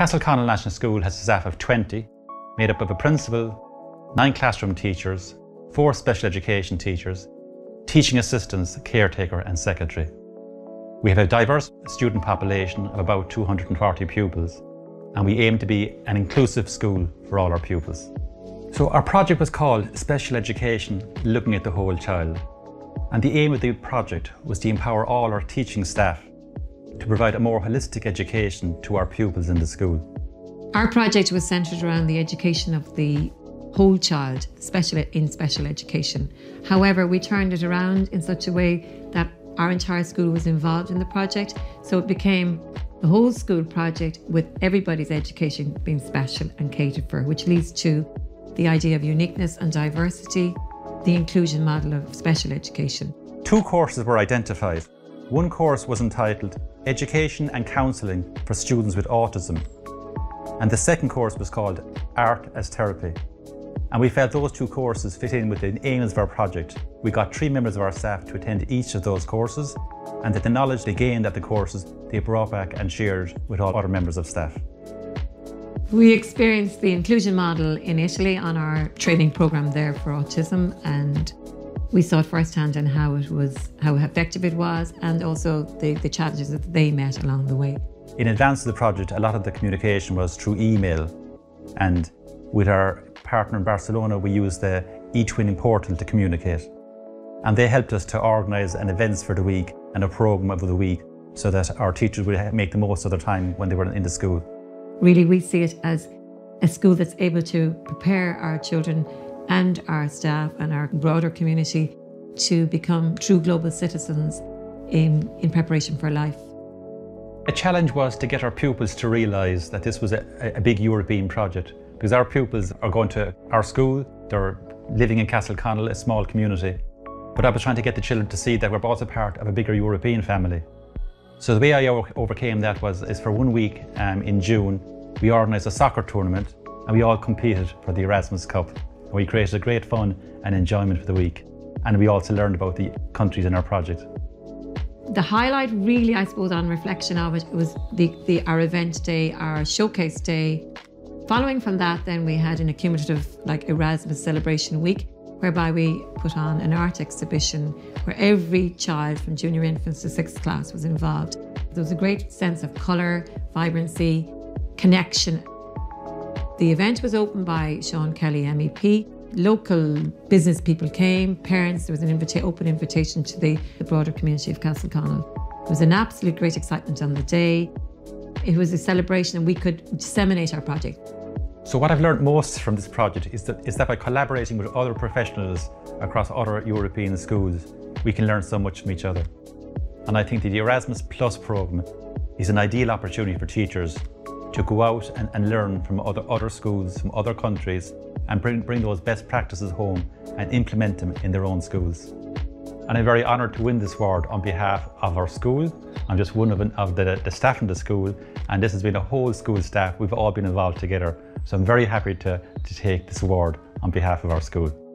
Castleconnell National School has a staff of 20, made up of a principal, nine classroom teachers, four special education teachers, teaching assistants, caretaker and secretary. We have a diverse student population of about 240 pupils and we aim to be an inclusive school for all our pupils. So our project was called Special Education Looking at the Whole Child. And the aim of the project was to empower all our teaching staff to provide a more holistic education to our pupils in the school. Our project was centred around the education of the whole child special in special education. However, we turned it around in such a way that our entire school was involved in the project, so it became the whole school project with everybody's education being special and catered for, which leads to the idea of uniqueness and diversity, the inclusion model of special education. Two courses were identified. One course was entitled Education and Counselling for Students with Autism, and the second course was called Art as Therapy. And we felt those two courses fit in with the aims of our project. We got three members of our staff to attend each of those courses, and that the knowledge they gained at the courses they brought back and shared with all other members of staff. We experienced the inclusion model in Italy on our training program there for autism and we saw it firsthand and how it was how effective it was and also the, the challenges that they met along the way. In advance of the project, a lot of the communication was through email and with our partner in Barcelona we used the eTwinning portal to communicate. And they helped us to organise an events for the week and a programme of the week so that our teachers would make the most of their time when they were in the school. Really, we see it as a school that's able to prepare our children and our staff and our broader community to become true global citizens in, in preparation for life. A challenge was to get our pupils to realise that this was a, a big European project because our pupils are going to our school, they're living in Castleconnell, a small community. But I was trying to get the children to see that we're also part of a bigger European family. So the way I overcame that was is for one week um, in June, we organised a soccer tournament and we all competed for the Erasmus Cup. We created a great fun and enjoyment for the week. And we also learned about the countries in our project. The highlight really, I suppose, on reflection of it was the, the our event day, our showcase day. Following from that, then we had an accumulative like Erasmus celebration week whereby we put on an art exhibition where every child from junior infants to sixth class was involved. There was a great sense of colour, vibrancy, connection. The event was opened by Sean Kelly MEP. Local business people came, parents, there was an invita- open invitation to the, the broader community of Castleconnell. It was an absolute great excitement on the day. It was a celebration and we could disseminate our project. So what I've learned most from this project is that, is that by collaborating with other professionals across other European schools, we can learn so much from each other. And I think that the Erasmus Plus programme is an ideal opportunity for teachers to go out and, and learn from other, other schools, from other countries, and bring, bring those best practices home and implement them in their own schools. And I'm very honoured to win this award on behalf of our school. I'm just one of, of the, the staff in the school, and this has been a whole school staff. We've all been involved together so I'm very happy to, to take this award on behalf of our school.